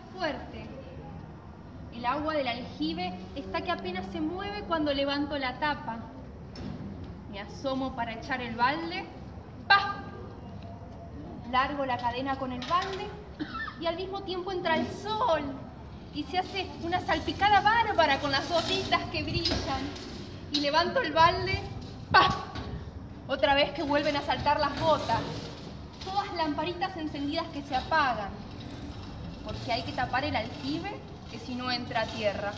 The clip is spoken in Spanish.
Fuerte. El agua del aljibe está que apenas se mueve cuando levanto la tapa. Me asomo para echar el balde. ¡Pah! Largo la cadena con el balde y al mismo tiempo entra el sol y se hace una salpicada bárbara con las gotitas que brillan. Y levanto el balde. ¡Pah! Otra vez que vuelven a saltar las gotas. Todas lamparitas encendidas que se apagan porque hay que tapar el aljibe, que si no entra tierra.